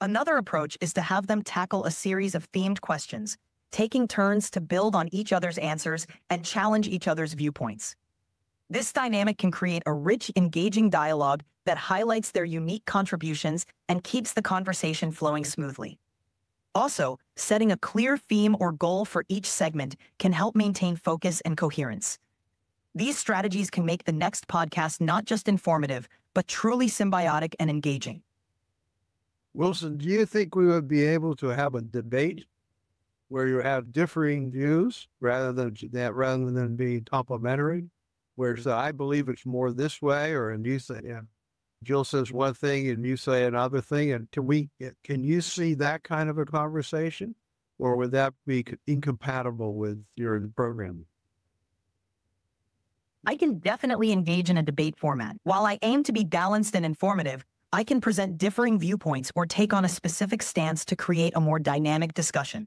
Another approach is to have them tackle a series of themed questions, taking turns to build on each other's answers and challenge each other's viewpoints. This dynamic can create a rich, engaging dialogue that highlights their unique contributions and keeps the conversation flowing smoothly. Also, setting a clear theme or goal for each segment can help maintain focus and coherence. These strategies can make the next podcast not just informative, but truly symbiotic and engaging. Wilson, do you think we would be able to have a debate where you have differing views rather than that, rather than being complementary? Where so I believe it's more this way, or and you say, yeah, Jill says one thing and you say another thing, and can we eh, can you see that kind of a conversation, or would that be incompatible with your program? I can definitely engage in a debate format. While I aim to be balanced and informative, I can present differing viewpoints or take on a specific stance to create a more dynamic discussion.